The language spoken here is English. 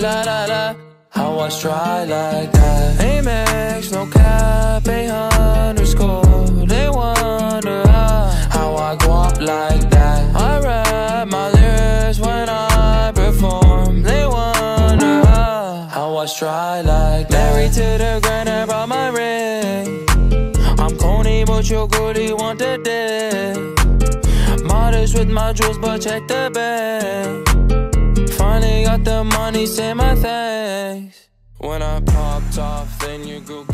la, la la. How I try like that. Amex, no cap, a underscore They wonder how, I go up like that. I rap my lyrics when I perform. They wonder how, I try like that. Married to the grind, I brought my ring. I'm corny, but you're good, you want the dick Modest with my jewels, but check the bag got the money, say my thanks. When I popped off, then your girl